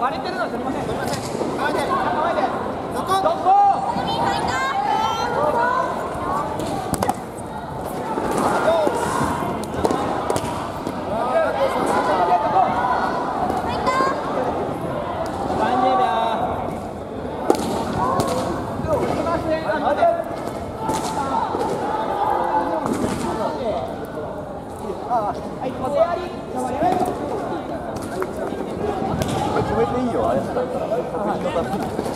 割れてるのすみませんすみませんいていこどこはい、お手やり。いよあれだったら。